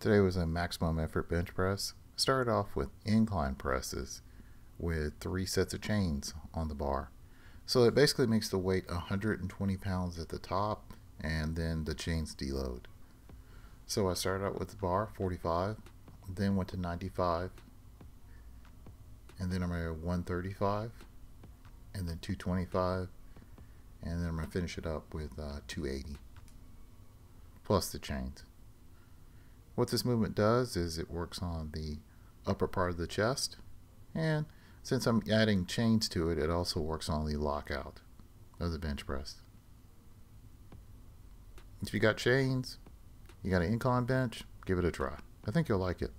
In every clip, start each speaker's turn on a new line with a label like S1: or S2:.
S1: Today was a maximum effort bench press. Started off with incline presses with three sets of chains on the bar. So it basically makes the weight 120 pounds at the top and then the chains deload. So I started out with the bar 45, then went to 95, and then I'm at 135, and then 225, and then I'm going to finish it up with uh, 280 plus the chains. What this movement does is it works on the upper part of the chest and since I'm adding chains to it it also works on the lockout of the bench press. If you got chains, you got an incline bench, give it a try. I think you'll like it.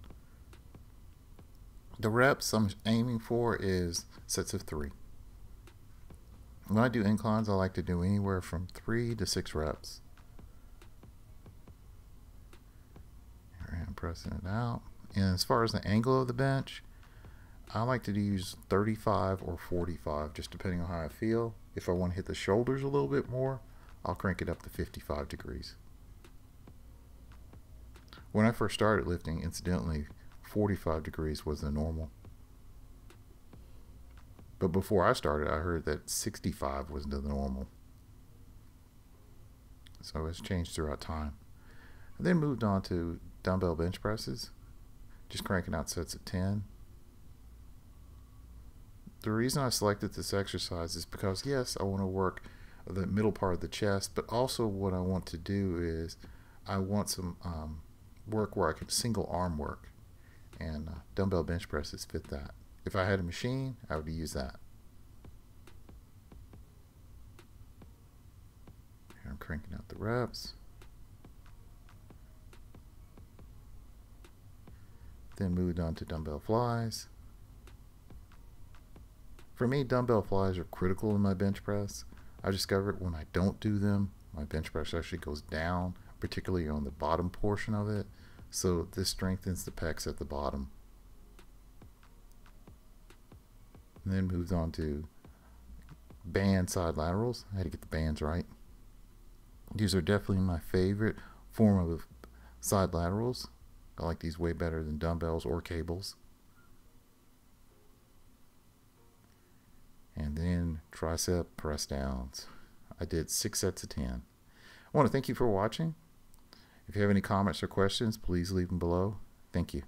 S1: The reps I'm aiming for is sets of three. When I do inclines, I like to do anywhere from three to six reps. Pressing it out. And as far as the angle of the bench, I like to use 35 or 45, just depending on how I feel. If I want to hit the shoulders a little bit more, I'll crank it up to 55 degrees. When I first started lifting, incidentally, 45 degrees was the normal. But before I started, I heard that 65 was the normal. So it's changed throughout time. I then moved on to dumbbell bench presses, just cranking out sets of 10. The reason I selected this exercise is because, yes, I want to work the middle part of the chest, but also what I want to do is I want some um, work where I can single arm work, and uh, dumbbell bench presses fit that. If I had a machine, I would use that. Here I'm cranking out the reps. Then moved on to dumbbell flies. For me, dumbbell flies are critical in my bench press. I discovered when I don't do them, my bench press actually goes down, particularly on the bottom portion of it. So this strengthens the pecs at the bottom. And then moved on to band side laterals. I had to get the bands right. These are definitely my favorite form of side laterals. I like these way better than dumbbells or cables. And then tricep press downs. I did six sets of 10. I want to thank you for watching. If you have any comments or questions, please leave them below. Thank you.